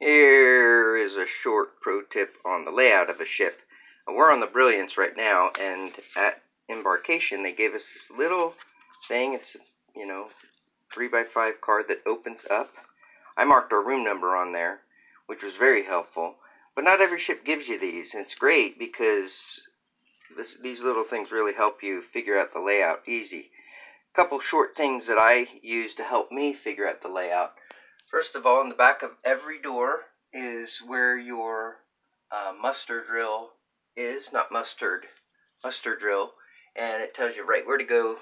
Here is a short pro tip on the layout of a ship. Uh, we're on the Brilliance right now, and at embarkation they gave us this little thing. It's, you know, 3 by 5 card that opens up. I marked our room number on there, which was very helpful. But not every ship gives you these, and it's great because this, these little things really help you figure out the layout easy. A couple short things that I use to help me figure out the layout. First of all, in the back of every door is where your uh, muster drill is, not mustard, muster drill, and it tells you right where to go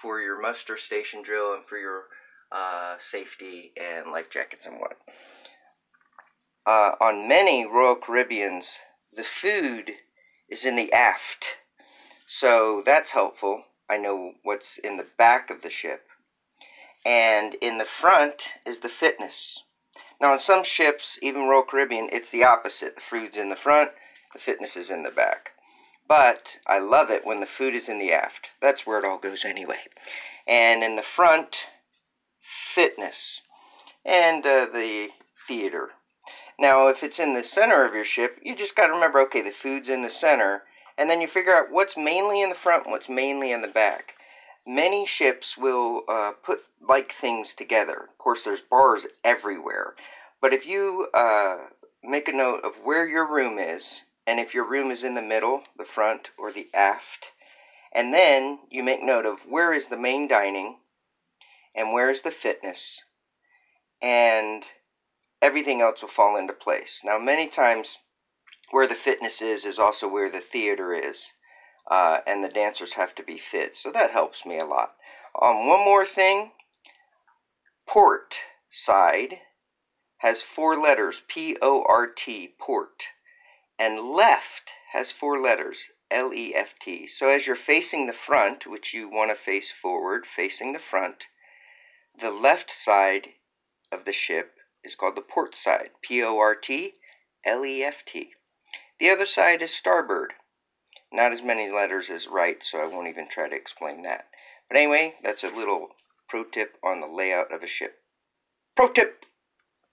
for your muster station drill and for your uh, safety and life jackets and what. Uh, on many Royal Caribbeans, the food is in the aft, so that's helpful. I know what's in the back of the ship and in the front is the fitness. Now, on some ships, even Royal Caribbean, it's the opposite. The food's in the front, the fitness is in the back. But I love it when the food is in the aft. That's where it all goes anyway. And in the front, fitness. And uh, the theater. Now, if it's in the center of your ship, you just got to remember okay, the food's in the center. And then you figure out what's mainly in the front and what's mainly in the back. Many ships will uh, put like things together. Of course, there's bars everywhere. But if you uh, make a note of where your room is, and if your room is in the middle, the front, or the aft, and then you make note of where is the main dining, and where is the fitness, and everything else will fall into place. Now, many times, where the fitness is, is also where the theater is uh, and the dancers have to be fit. So that helps me a lot. Um, one more thing port side has four letters P O R T, port. And left has four letters L E F T. So as you're facing the front, which you want to face forward, facing the front, the left side of the ship is called the port side P O R T L E F T. The other side is starboard not as many letters as right, so I won't even try to explain that. But anyway, that's a little pro tip on the layout of a ship. Pro tip!